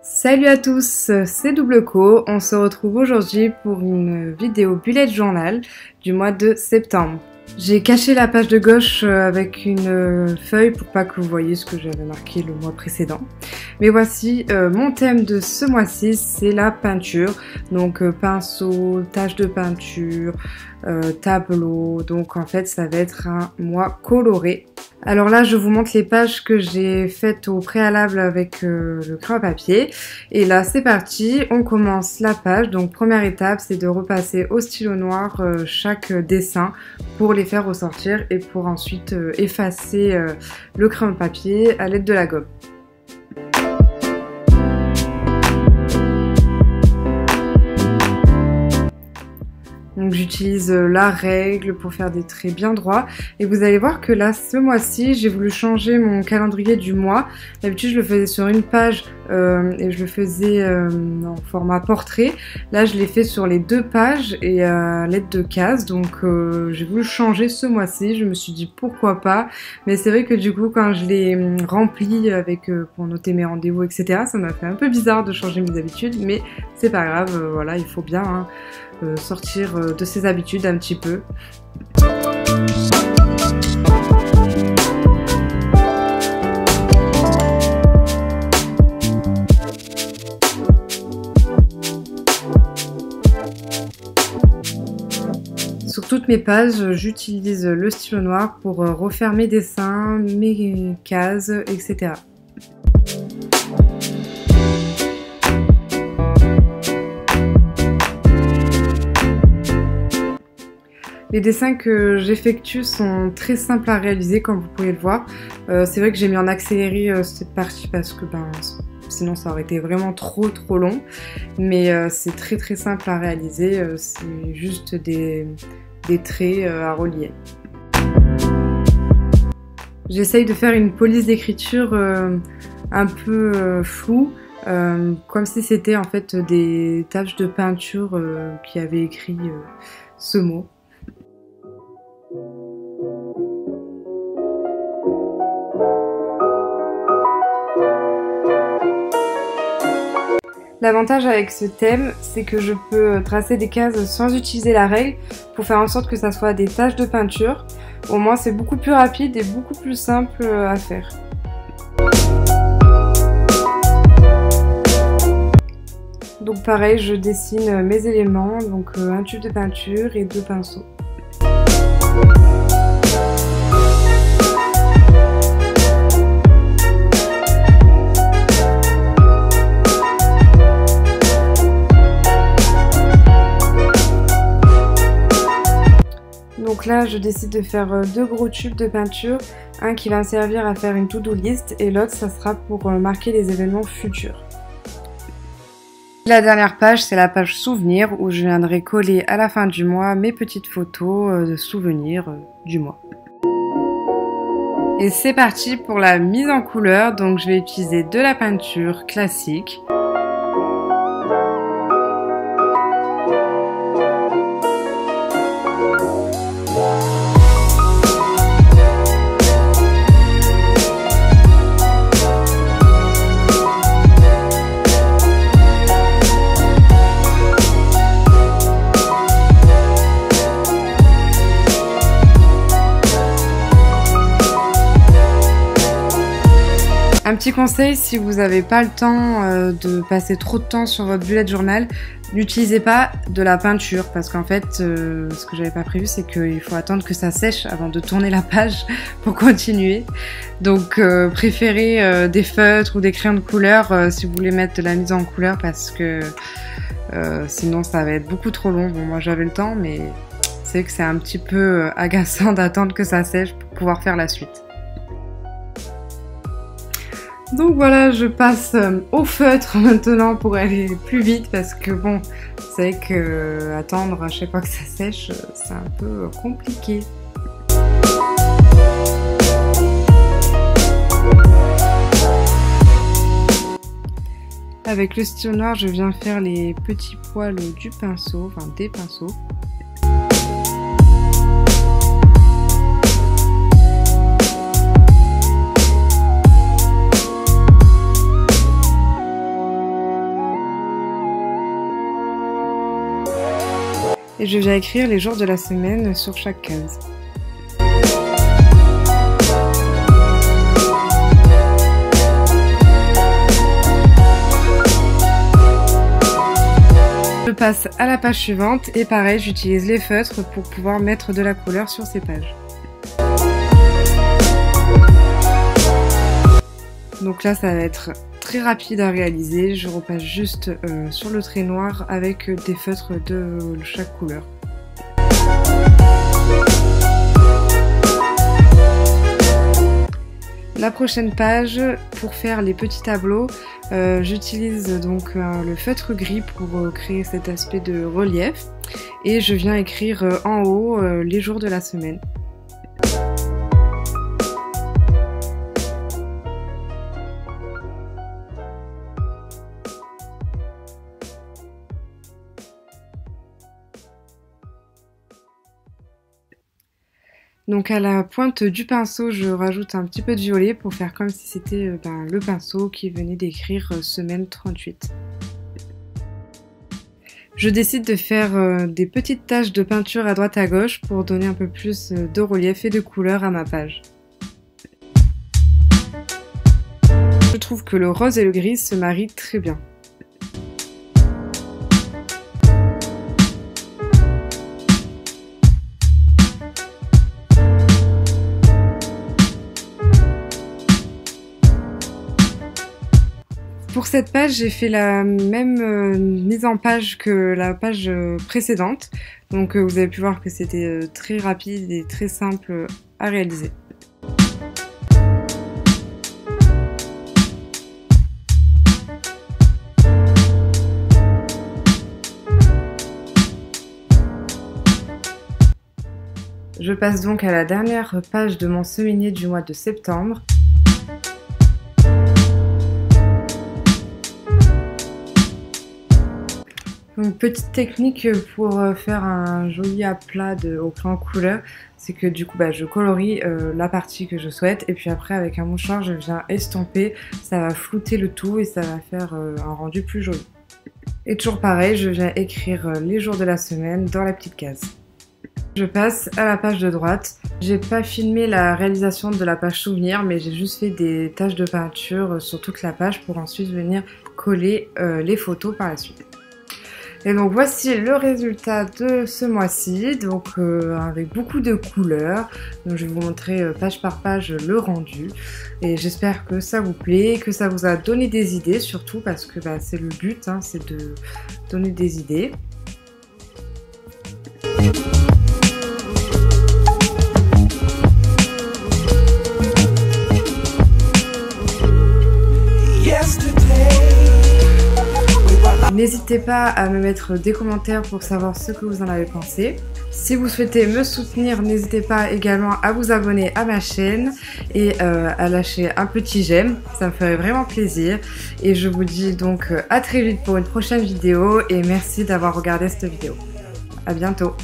Salut à tous, c'est Double Co. On se retrouve aujourd'hui pour une vidéo bullet journal du mois de septembre. J'ai caché la page de gauche euh, avec une euh, feuille pour pas que vous voyez ce que j'avais marqué le mois précédent. Mais voici euh, mon thème de ce mois-ci, c'est la peinture. Donc pinceau, tache de peinture, tableau. Donc en fait ça va être un mois coloré. Alors là, je vous montre les pages que j'ai faites au préalable avec euh, le crayon papier. Et là, c'est parti, on commence la page. Donc première étape, c'est de repasser au stylo noir euh, chaque dessin pour les faire ressortir et pour ensuite euh, effacer le crayon papier à l'aide de la gomme. Donc j'utilise euh, la règle pour faire des traits bien droits. Et vous allez voir que là, ce mois-ci, j'ai voulu changer mon calendrier du mois. D'habitude, je le faisais sur une page euh, et je le faisais euh, en format portrait. Là, je l'ai fait sur les deux pages et à l'aide de cases. Donc j'ai voulu changer ce mois-ci. Je me suis dit pourquoi pas. Mais c'est vrai que du coup, quand je l'ai hum, rempli avec pour noter mes rendez-vous, etc., ça m'a fait un peu bizarre de changer mes habitudes. Mais c'est pas grave. voilà, il faut bien. Hein. Sortir euh, de ses habitudes un petit peu. Sur toutes mes pages, j'utilise le stylo noir pour euh, refaire mes dessins, mes cases, etc. Les dessins que j'effectue sont très simples à réaliser comme vous pouvez le voir. Euh, c'est vrai que j'ai mis en accéléré euh, cette partie parce que ben, sinon ça aurait été vraiment trop trop long. Mais euh, c'est très très simple à réaliser, c'est juste des, des traits à relier. J'essaye de faire une police d'écriture un peu floue. comme si c'était en fait des taches de peinture qui avaient écrit ce mot. L'avantage avec ce thème, c'est que je peux tracer des cases sans utiliser la règle pour faire en sorte que ça soit des taches de peinture. Au moins c'est beaucoup plus rapide et beaucoup plus simple à faire. Donc pareil, je dessine mes éléments, donc euh, un tube de peinture et deux pinceaux. Là, je décide de faire euh, deux gros tubes de peinture. Un qui va me servir à faire une to-do list et l'autre, ça sera pour euh, marquer les événements futurs. La dernière page, c'est la page souvenir où je viendrai coller à la fin du mois mes petites photos euh, de souvenirs du mois. Et c'est parti pour la mise en couleur. Donc je vais utiliser de la peinture classique. Petit conseil, si vous n'avez pas le temps euh, de passer trop de temps sur votre bullet journal, n'utilisez pas de la peinture parce qu'en fait, euh, ce que j'avais pas prévu, c'est qu'il faut attendre que ça sèche avant de tourner la page pour continuer. Donc, euh, préférez des feutres ou des crayons de couleur si vous voulez mettre de la mise en couleur parce que sinon ça va être beaucoup trop long. Bon, moi j'avais le temps, mais c'est que c'est un petit peu agaçant d'attendre que ça sèche pour pouvoir faire la suite. Donc voilà, je passe euh, au feutre maintenant pour aller plus vite parce que bon, c'est que euh, attendre à chaque fois que ça sèche, euh, c'est un peu compliqué. Avec le stylo noir, je viens faire les petits poils du pinceau, enfin des pinceaux. Je viens écrire les jours de la semaine sur chaque case. Je passe à la page suivante et pareil j'utilise les feutres pour pouvoir mettre de la couleur sur ces pages. Donc là ça va être très rapide à réaliser, je repasse juste euh, sur le trait noir avec des feutres de chaque couleur. La prochaine page, pour faire les petits tableaux, euh, j'utilise donc euh, le feutre gris pour créer cet aspect de relief et je viens écrire en haut les jours de la semaine. Donc à la pointe du pinceau, je rajoute un petit peu de violet pour faire comme si c'était euh, ben, le pinceau qui venait d'écrire euh, semaine 38. Je décide de faire euh, des petites taches de peinture à droite à gauche pour donner un peu plus de relief et de couleur à ma page. Je trouve que le rose et le gris se marient très bien. Pour cette page, j'ai fait la même euh, mise en page que la page euh, précédente. Donc euh, vous avez pu voir que c'était très rapide et très simple à réaliser. Je passe donc à la dernière page de mon semainier du mois de septembre. Une petite technique pour euh, faire un joli aplat de, au crayon couleur, c'est que du coup bah, je colorie euh, la partie que je souhaite et puis après avec un mouchoir je viens estomper, ça va flouter le tout et ça va faire euh, un rendu plus joli. Et toujours pareil, je viens écrire les jours de la semaine dans la petite case. Je passe à la page de droite. J'ai pas filmé la réalisation de la page souvenir, mais j'ai juste fait des taches de peinture sur toute la page pour ensuite venir coller les photos par la suite. Et donc voici le résultat de ce mois-ci, donc euh, avec beaucoup de couleurs. Donc je vais vous montrer euh, page par page le rendu. Et j'espère que ça vous plaît, que ça vous a donné des idées, surtout parce que bah, c'est le but, hein, c'est de donner des idées. N'hésitez pas à me mettre des commentaires pour savoir ce que vous en avez pensé. Si vous souhaitez me soutenir, n'hésitez pas également à vous abonner à ma chaîne et euh, à lâcher un petit j'aime, ça me ferait vraiment plaisir. Et je vous dis donc euh, à très vite pour une prochaine vidéo et merci d'avoir regardé cette vidéo. A bientôt